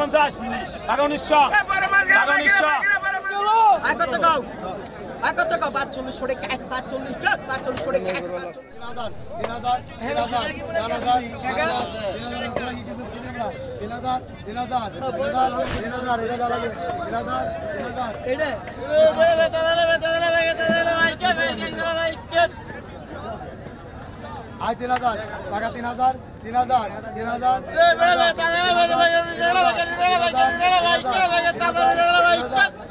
পঞ্চাশ টাকা উনিশশো টাকা উনিশশো গাও পাঁচচল্লিশ সরে এক পাঁচচল্লিশ পাঁচচল্লিশ সরে এক আয় তিন হাজার টাকা তিন হাজার তিন হাজার তিন হাজার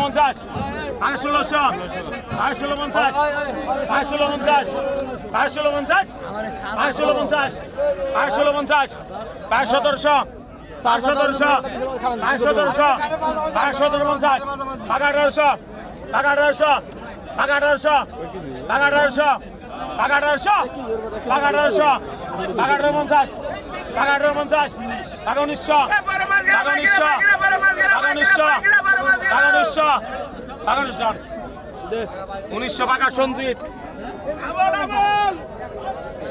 পঞ্চাশ আর ষোলোশো আর ষোলো পঞ্চাশ আর ষোলো পঞ্চাশ আর ষোলো পঞ্চাশ আর ষোলো পঞ্চাশ আর ষোলো পঞ্চাশ পাঁচ সতেরোশো চারশো তেরোশো পাঁচশো তেরোশো পাঁচশো তেরো পঞ্চাশ টাকা আঠারোশো টাকা আঠারোশো টাকা আঠারোশো টাকা আঠারোশো টাকা আঠারোশো টাকা আঠারোশো টাকা আঠারো পঞ্চাশ টাকা আঠারো পঞ্চাশ টাকা উনিশশো টাকা উনিশশো টাকা উনিশশো টাকা সঞ্জিত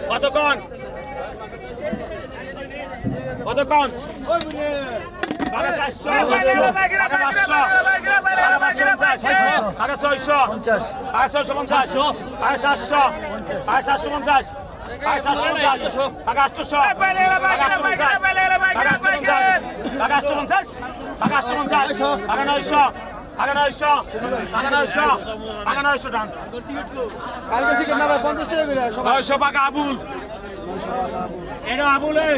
কতক্ষণ কত কম ছয়শো। পঞ্চাশ। আড়াই ছয়শো পঞ্চাশ। আড়াই সাতশো। আড়াই সাতশো পঞ্চাশ। আবুল। এটা আবুলের।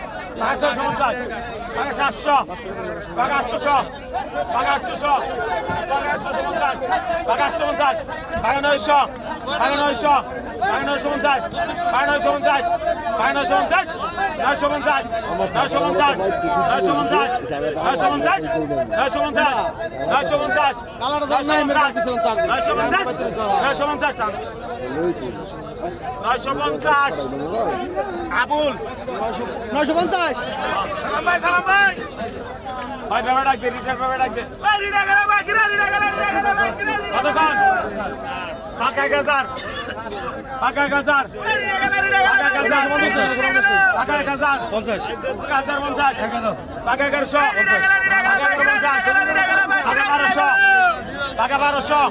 পাঁচশো পঞ্চাশ পাঁচ সাতশো। পাঁচ আটশো পাঁচ আটশো পাঁচ আটশো পঞ্চাশ। পাঁচ আটশো পঞ্চাশ। পাঁচ নয়শো। পাঁচ নয়শো। পাঁচ নয়শো পঞ্চাশ। পাঁচ নয়শো পঞ্চাশ। পাঁচ নয়শো পঞ্চাশ। নয়শো পঞ্চাশ নয়শো পঞ্চাশ নয়শো পঞ্চাশ নয়শো পঞ্চাশ নয়শো পঞ্চাশ নয়শো পঞ্চাশ রাখতেছিলাম চার্জ নয়শো পঞ্চাশ নয়শো পঞ্চাশ নয়শো পঞ্চাশ আবুল নয়শো পঞ্চাশ ভাই ব্যাপার ডাকবে রিটার ব্যাপার ডাকবে কতক্ষণ পাকা এক হাজার পাকা হাজার পাকা হাজার পাকা হাজার পঞ্চাশ। হাজার পঞ্চাশ। পাকা এগারোশো পাকা পঞ্চাশ। পাকা বারোশো পাকা বারোশো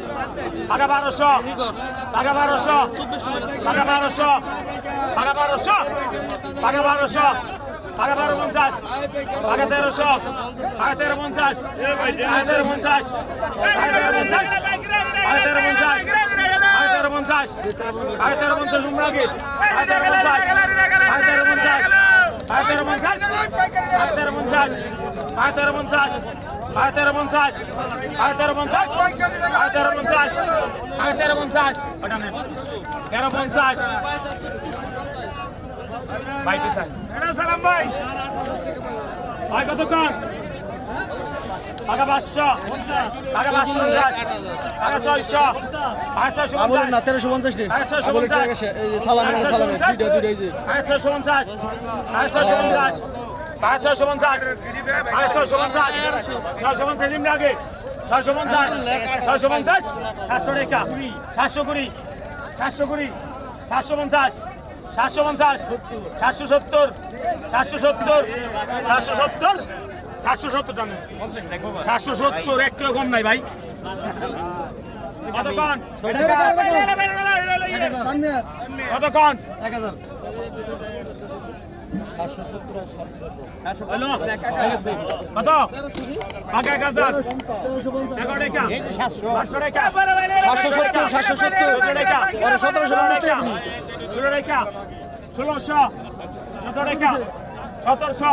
পাকা বারোশো পাকা বারোশো পাকা বারোশো পাকা বারোশো পাকা বারোশো পাকা বারো পঞ্চাশ। পাকা তেরোশো পাকা তেরো পঞ্চাশ। পাকা তেরো পঞ্চাশ। পাকা তেরো পঞ্চাশ। পাকা পঞ্চাশ। পঞ্চাশ পাকা তেরো পঞ্চাশ উমরাগে পাকা তেরো পঞ্চাশ পাকা তেরো পঞ্চাশ পাকা তেরো পঞ্চাশ পাকা তেরো পঞ্চাশ পাকা তেরো পঞ্চাশ পাকা তেরো পঞ্চাশ পাকা তেরো পঞ্চাশ পাকা তেরো পঞ্চাশ পাকা তেরো পঞ্চাশ তেরো পঞ্চাশ ভাই পিসাই সালাম ভাই। ভাই কতক্ষণ? টাকা পাঁচশো টাকা পাঁচশো পঞ্চাশ টাকা ছয়শো টাকা ছয়শো পঞ্চাশ না তেরোশো পঞ্চাশ টাকা ছয়শো পঞ্চাশ। টাকা সে- এই যে সালামের না সালামের দুইটা দুইটা এই যে। টাকা ছয়শো পঞ্চাশ। টাকা ছয়শো পঞ্চাশ। টাকা ছয়শো পঞ্চাশ। টাকা ছয়শো পঞ্চাশ। ছয়শো পঞ্চাশ নিম্ন আগে। ছয়শো পঞ্চাশ। ছয়শো পঞ্চাশ। সাতশো রেখা সাতশো কুড়ি। সাতশো কুড়ি। সাতশো পঞ্চাশ। সাতশো পঞ্চাশ। সাতশো সত্তর। সাতশো সত্তর। সাতশো সত্তর। সাতশো সত্তর টানে। সাতশো সত্তর একটু কম নাই ভাই। কতক্ষণ? কতক্ষণ? এক হাজার। সতেরোশো।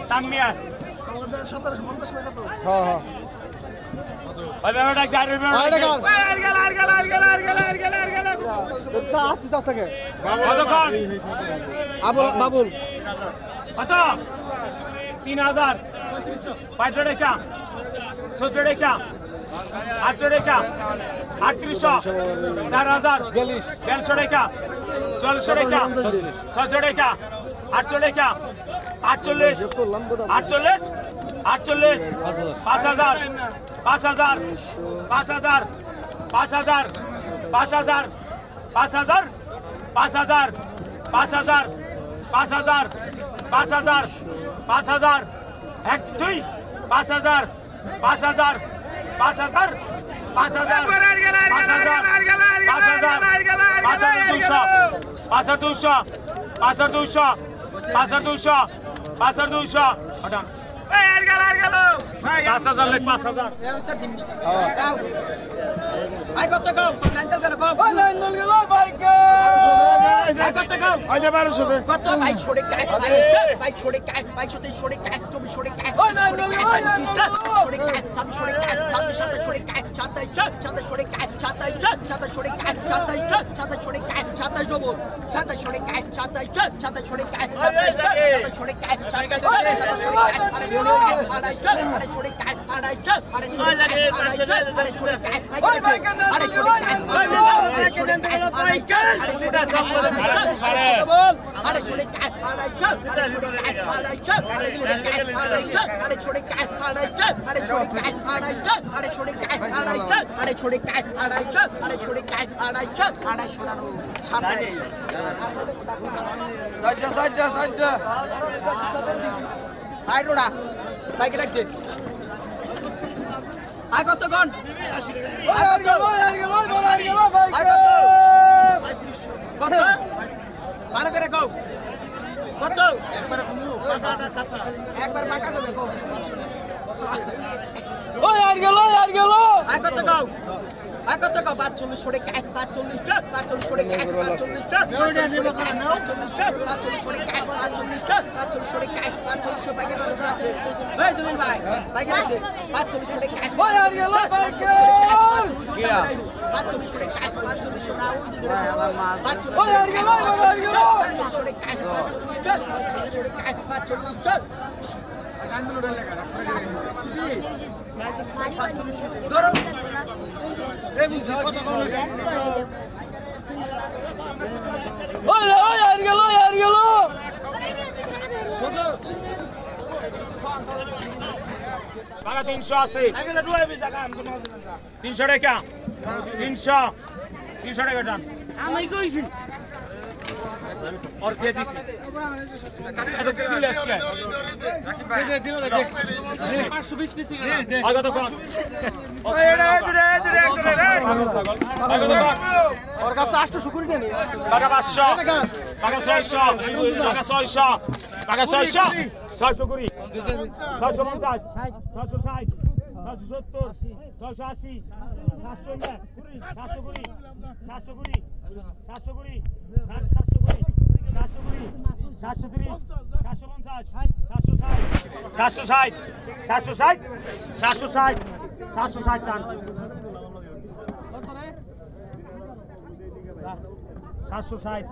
বাবুল। কত? তিন হাজার। পাঁচশো টাকা। সত্তর টাকা। আটশো টাকা। আটত্রিশশো। চার হাজার। দেড়শো টাকা। চল্লিশশো টাকা। ছশো টাকা। টাকা আটচল্লিশ আটচল্লিশ আটচল্লিশ পাঁচ হাজার পাঁচ হাজার পাঁচ হাজার পাঁচ হাজার পাঁচ হাজার পাঁচ হাজার পাঁচ হাজার পাঁচ হাজার পাঁচ হাজার পাঁচ হাজার পাঁচ হাজার এক দুই পাঁচ হাজার পাঁচ হাজার পাঁচ হাজার পাঁচ হাজার পাঁচ হাজার পাঁচ হাজার পাঁচ হাজার দুশো পাঁচ হাজার দুশো পাঁচ হাজার দুশো পাঁচশো দুশো পাঁচশো দুশো ওটা পাঁচ হাজার পাঁচ হাজার। কত কও নাইনটাল কেন কও আই কত কও কত বাইক ছড়ে কায় বাইক ছড়ে কায় বাইক ছড়ে ছড়ে কায় তুমি ছড়ে কায় ছড়ে কায় ছড়ে কায় সাবি ছড়ে কায় সাবি সাথে ছড়ে কায় সাথে সাথে ছড়ে কায় সাথে সাথে ছড়ে কায় সাথে সাথে ছড়ে কায় সাথে ডবল সাথে ছড়ে কায় সাথে সাথে ছড়ে কায় সাথে সাথে ছড়ে কায় সাথে সাথে ছড়ে কায় আরে ছড়ে আরে আরে ছড়ে কায় আরে আরে ছড়ে কায় সাজ্জা সাজ্জা সাজ্জা বাইরোড়া বাইকে রাখ দে আগতগণ কত? ভালো করে কও। কত? একবার একবার মাকা কবে কও। ও আর গেল আর গেল। আগত কত এক পাঁচচল্লিশ পাঁচচল্লিশ সরে এক পাঁচচল্লিশ পাঁচচল্লিশ সরে এক পাঁচচল্লিশ পাঁচচল্লিশ সরে এক পাঁচচল্লিশ বাইকের ভাই জমিন ভাই বাইকের আছে পাঁচচল্লিশ সরে এক পাঁচচল্লিশ সরে এক পাঁচচল্লিশ সরে পাঁচচল্লিশ সরে এক এক পাঁচচল্লিশ পাঁচচল্লিশ সরে Olha, olha, erguelo, erguelo! টাকা তিনশো আছে তিনশো টাকা। তিনশো। তিনশো টাকা টান। আমি কইছি। আজকে আগত কোন ওর কাছে আষ্ট শুকুরি নেই টাকা পাঁচশো টাকা ছয়শো টাকা ছয়শো টাকা ছয়শো ছয়শো কুড়ি ছয়শো পঞ্চাশ ছয়শো ষাট ছয়শো সত্তর ছয়শো আশি সাতশো কুড়ি সাতশো কুড়ি সাতশো কুড়ি সাতশো কুড়ি সাতশো কুড়ি সাতশো ষাট সাতশো ষাট সাতশো ষাট সাতশো ষাট টান সাতশো ষাট